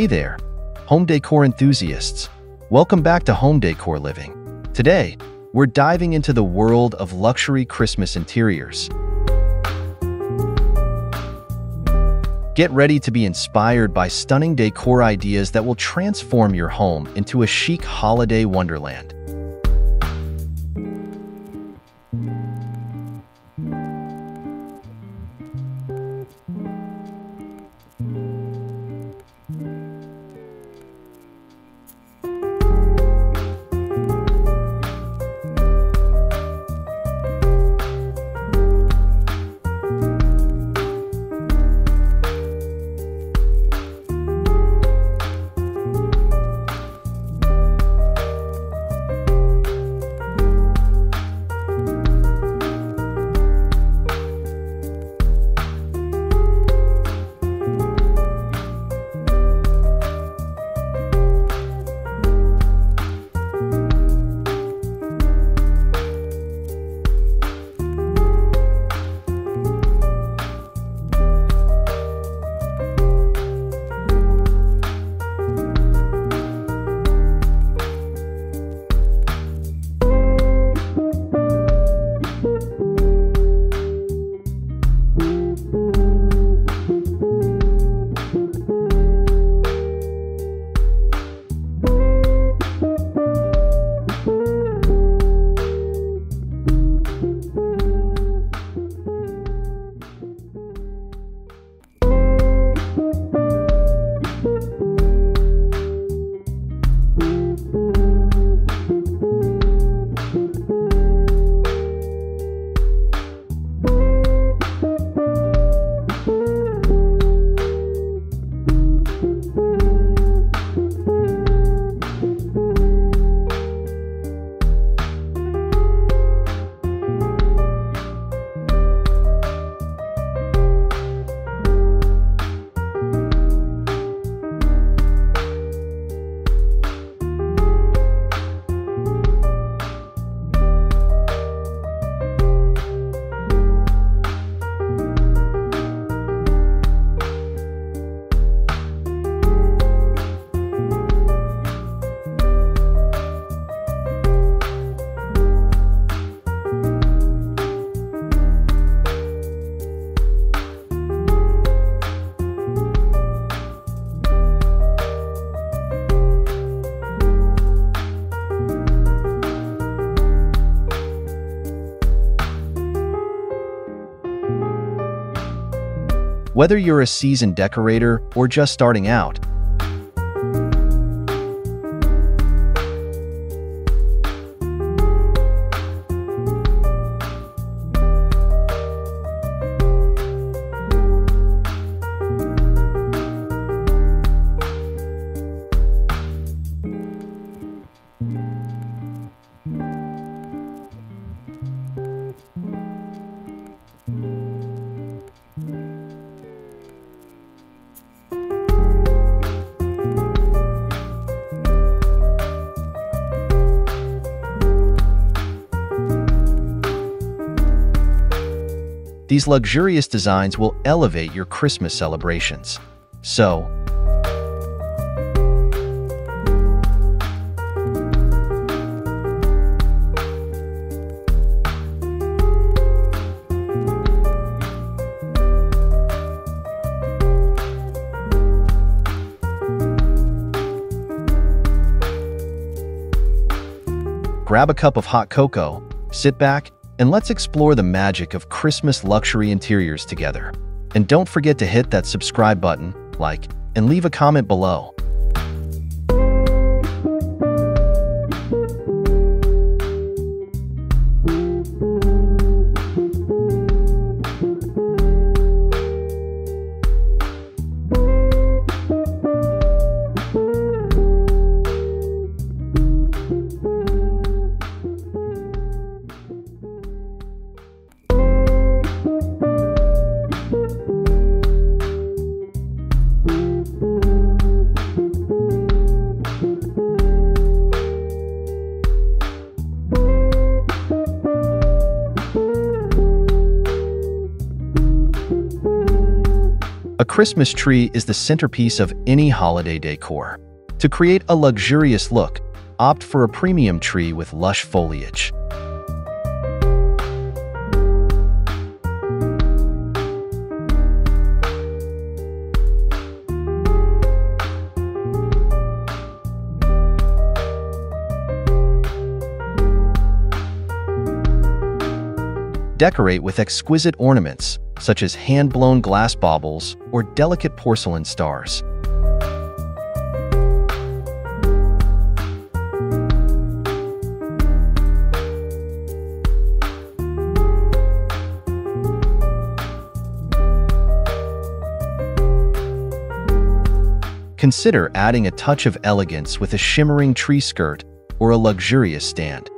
Hey there, home decor enthusiasts. Welcome back to Home Decor Living. Today, we're diving into the world of luxury Christmas interiors. Get ready to be inspired by stunning decor ideas that will transform your home into a chic holiday wonderland. Whether you're a seasoned decorator or just starting out, These luxurious designs will elevate your Christmas celebrations. So, grab a cup of hot cocoa, sit back, and let's explore the magic of Christmas luxury interiors together. And don't forget to hit that subscribe button, like, and leave a comment below. Christmas tree is the centerpiece of any holiday decor. To create a luxurious look, opt for a premium tree with lush foliage. Decorate with exquisite ornaments, such as hand-blown glass baubles or delicate porcelain stars. Consider adding a touch of elegance with a shimmering tree skirt or a luxurious stand.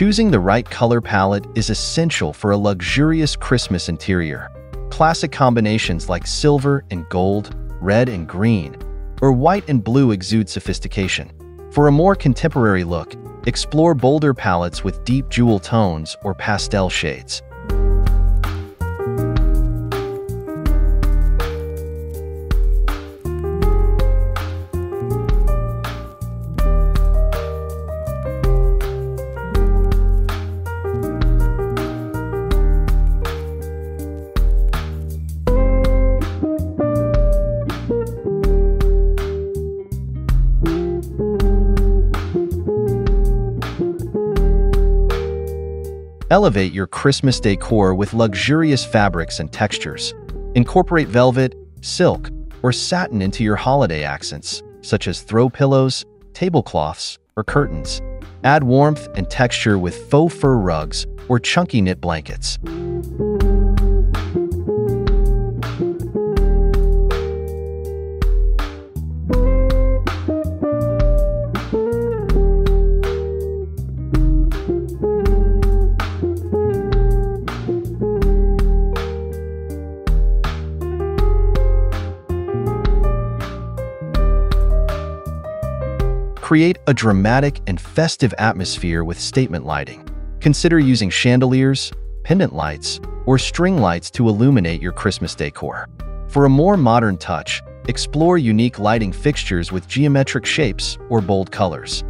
Choosing the right color palette is essential for a luxurious Christmas interior. Classic combinations like silver and gold, red and green, or white and blue exude sophistication. For a more contemporary look, explore bolder palettes with deep jewel tones or pastel shades. Elevate your Christmas decor with luxurious fabrics and textures. Incorporate velvet, silk, or satin into your holiday accents, such as throw pillows, tablecloths, or curtains. Add warmth and texture with faux fur rugs or chunky knit blankets. Create a dramatic and festive atmosphere with statement lighting. Consider using chandeliers, pendant lights, or string lights to illuminate your Christmas decor. For a more modern touch, explore unique lighting fixtures with geometric shapes or bold colors.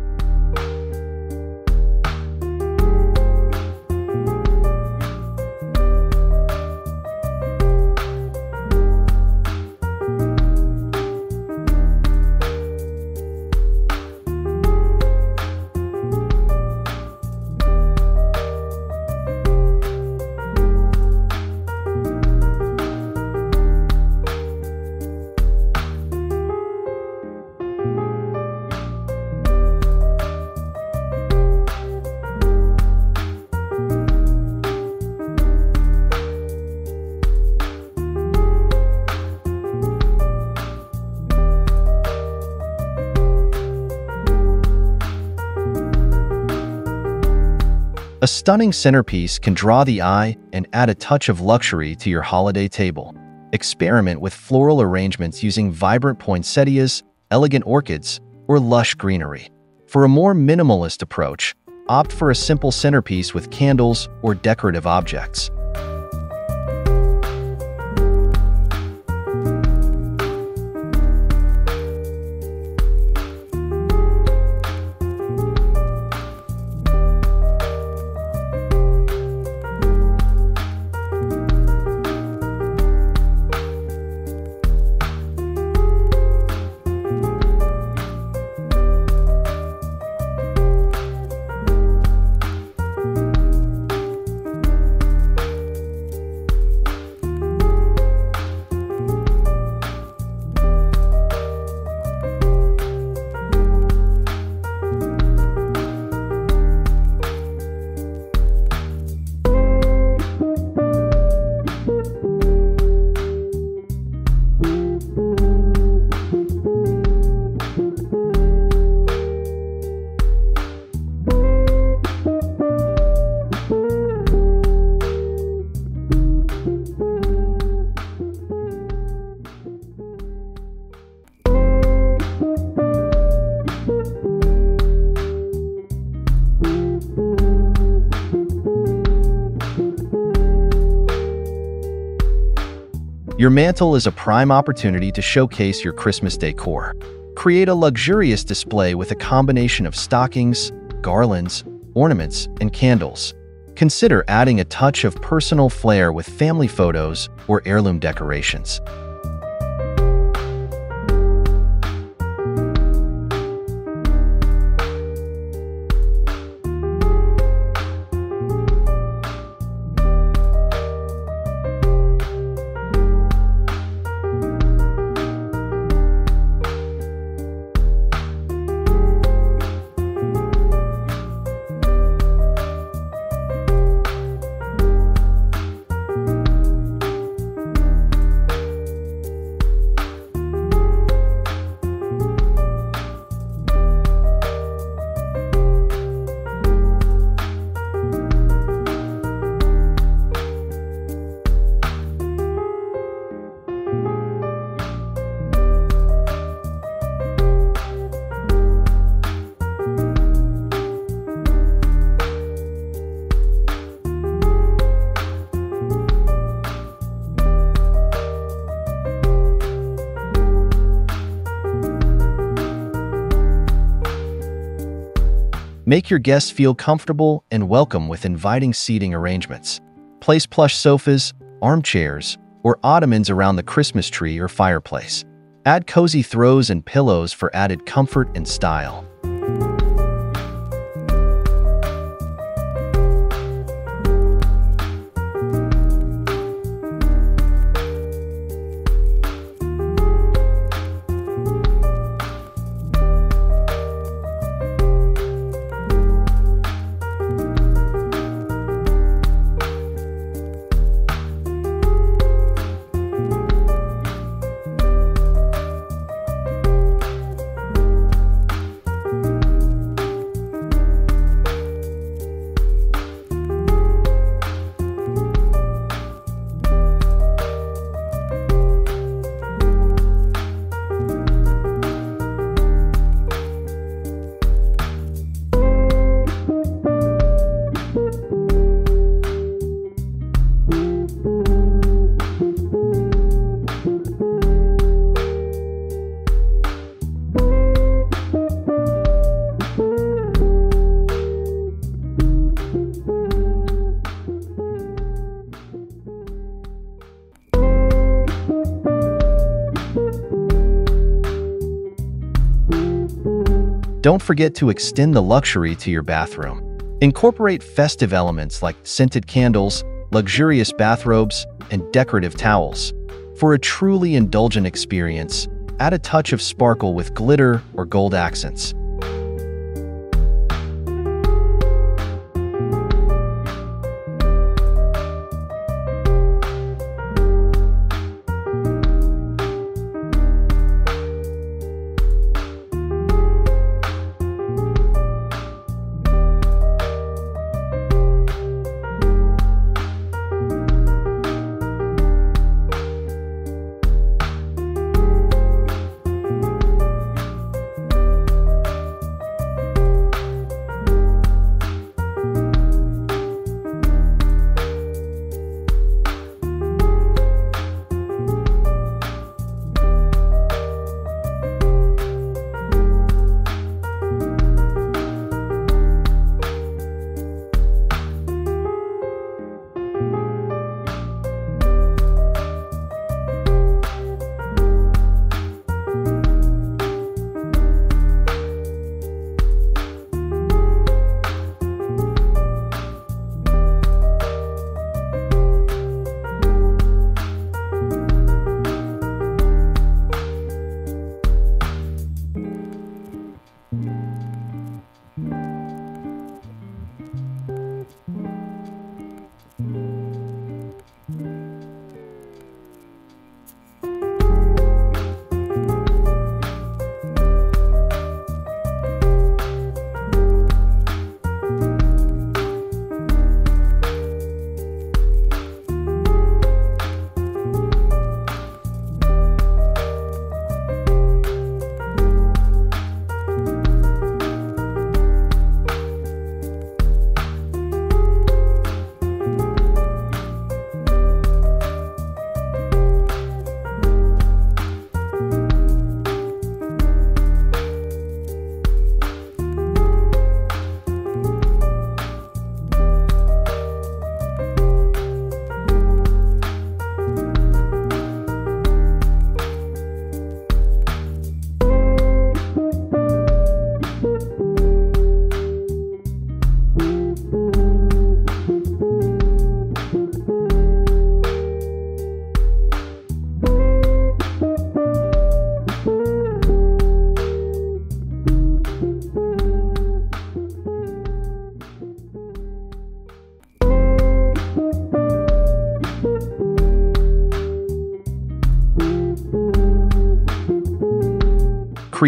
A stunning centerpiece can draw the eye and add a touch of luxury to your holiday table. Experiment with floral arrangements using vibrant poinsettias, elegant orchids, or lush greenery. For a more minimalist approach, opt for a simple centerpiece with candles or decorative objects. Your mantle is a prime opportunity to showcase your Christmas decor. Create a luxurious display with a combination of stockings, garlands, ornaments, and candles. Consider adding a touch of personal flair with family photos or heirloom decorations. Make your guests feel comfortable and welcome with inviting seating arrangements. Place plush sofas, armchairs, or ottomans around the Christmas tree or fireplace. Add cozy throws and pillows for added comfort and style. Don't forget to extend the luxury to your bathroom. Incorporate festive elements like scented candles, luxurious bathrobes, and decorative towels. For a truly indulgent experience, add a touch of sparkle with glitter or gold accents.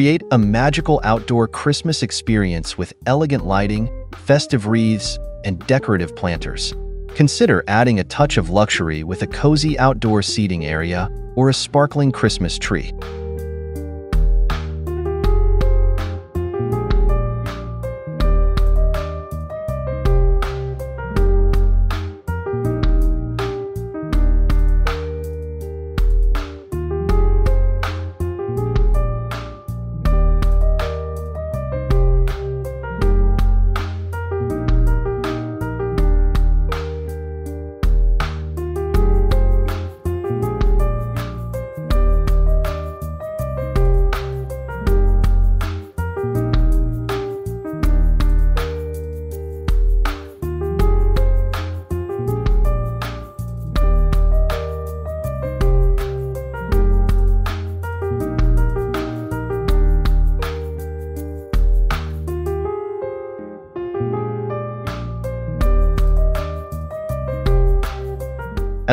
Create a magical outdoor Christmas experience with elegant lighting, festive wreaths, and decorative planters. Consider adding a touch of luxury with a cozy outdoor seating area or a sparkling Christmas tree.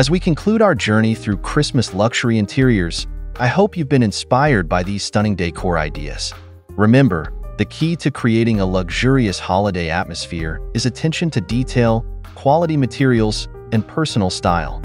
As we conclude our journey through Christmas luxury interiors, I hope you've been inspired by these stunning decor ideas. Remember, the key to creating a luxurious holiday atmosphere is attention to detail, quality materials, and personal style.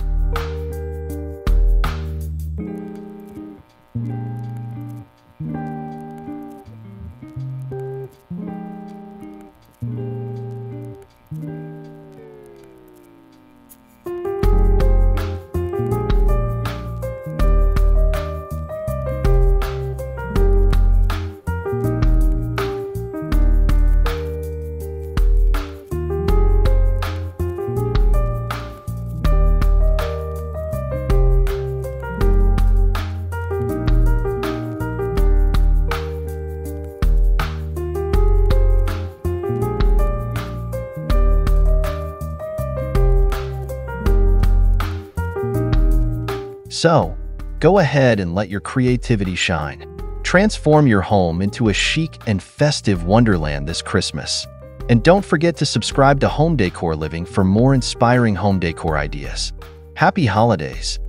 So, go ahead and let your creativity shine. Transform your home into a chic and festive wonderland this Christmas. And don't forget to subscribe to Home Decor Living for more inspiring home decor ideas. Happy holidays!